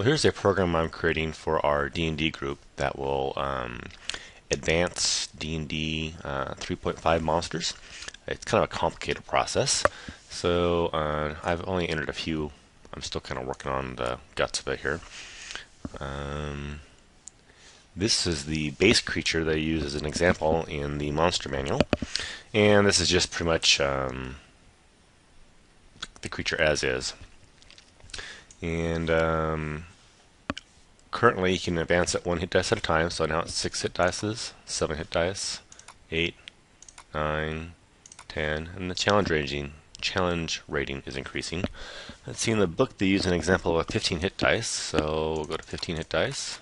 Well, here's a program I'm creating for our D&D group that will um, advance D&D uh, 3.5 monsters. It's kind of a complicated process, so uh, I've only entered a few. I'm still kind of working on the guts of it here. Um, this is the base creature that I use as an example in the monster manual, and this is just pretty much um, the creature as is. And um, currently you can advance it one hit dice at a time, so now it's six hit dice, seven hit dice, eight, nine, ten, and the challenge rating challenge rating is increasing. Let's see in the book they use an example of a 15 hit dice, so we'll go to 15 hit dice,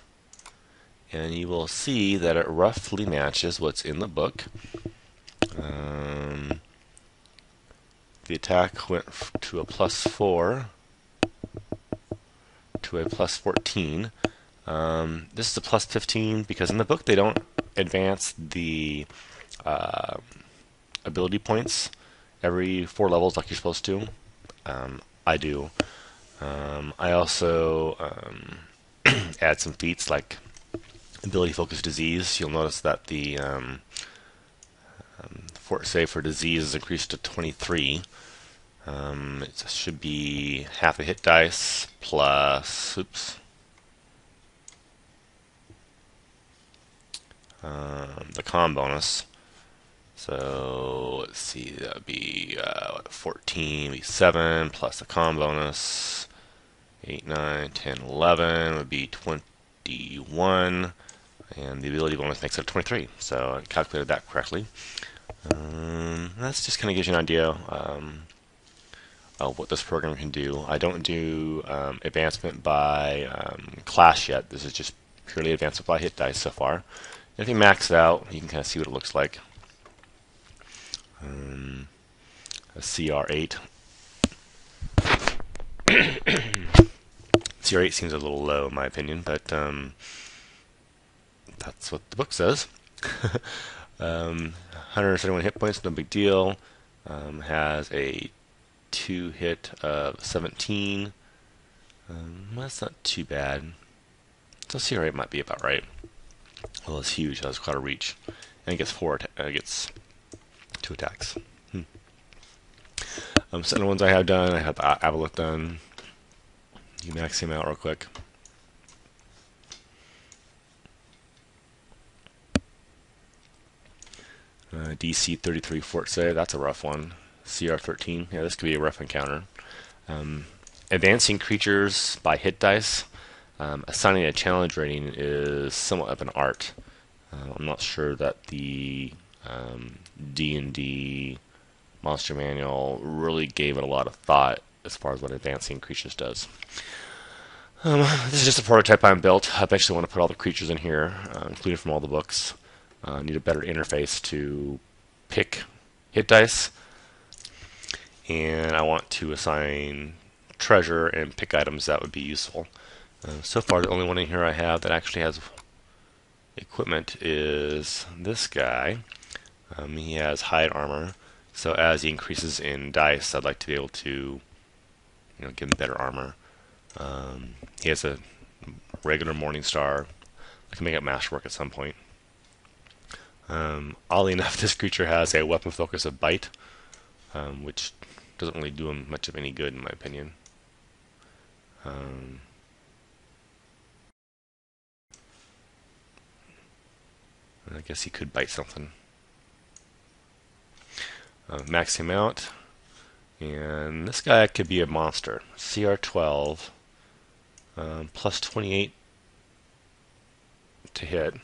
and you will see that it roughly matches what's in the book. Um, the attack went to a plus 4 to a plus 14. Um, this is a plus 15 because in the book they don't advance the uh, ability points every four levels like you're supposed to. Um, I do. Um, I also um, add some feats like ability focused disease. You'll notice that the um, um, Fort Save for disease is increased to 23. Um, it should be half a hit dice plus, oops, um, the con bonus. So let's see, that would be uh, what, 14, be 7 plus the con bonus. 8, 9, 10, 11 would be 21. And the ability bonus makes it 23. So I calculated that correctly. Um, that's just kind of gives you an idea. Um, what this program can do. I don't do um, advancement by um, class yet. This is just purely advancement by hit dice so far. If you max it out, you can kind of see what it looks like. Um, a CR8. CR8 seems a little low in my opinion, but um, that's what the book says. um, 171 hit points, no big deal. Um, has a two hit of 17. Um, that's not too bad. So CR8 might be about right. Well, it's huge. That's quite a reach. And it gets four. Uh, it gets two attacks. Hmm. Um, some of the ones I have done, I have the Aboleth done. You max him out real quick. Uh, DC 33 Fort Save, that's a rough one. CR13. Yeah, this could be a rough encounter. Um, advancing creatures by hit dice. Um, assigning a challenge rating is somewhat of an art. Uh, I'm not sure that the um, D&D monster manual really gave it a lot of thought as far as what advancing creatures does. Um, this is just a prototype I'm built. I eventually want to put all the creatures in here, uh, including from all the books. Uh, need a better interface to pick hit dice and I want to assign treasure and pick items that would be useful. Uh, so far, the only one in here I have that actually has equipment is this guy. Um, he has hide armor, so as he increases in dice, I'd like to be able to, you know, give him better armor. Um, he has a regular Morning Star. I can make it masterwork at some point. Um, oddly enough, this creature has a weapon focus of bite, um, which doesn't really do him much of any good, in my opinion. Um, I guess he could bite something. Uh, max him out. And this guy could be a monster. CR12. Um, plus 28 to hit.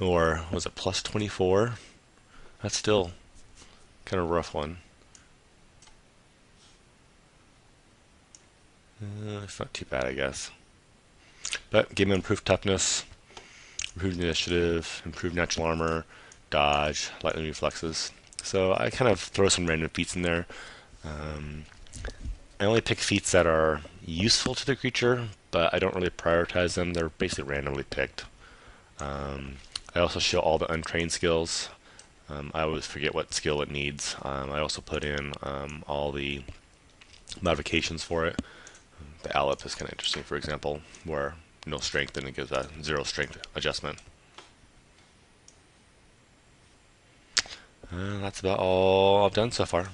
Or was it plus 24? That's still kind of a rough one. Uh, it's not too bad, I guess. But give him improved toughness, improved initiative, improved natural armor, dodge, lightning reflexes. So I kind of throw some random feats in there. Um, I only pick feats that are useful to the creature, but I don't really prioritize them. They're basically randomly picked. Um, I also show all the untrained skills. Um, I always forget what skill it needs. Um, I also put in um, all the modifications for it. The Allip is kind of interesting, for example, where no strength and it gives a zero strength adjustment. Uh, that's about all I've done so far.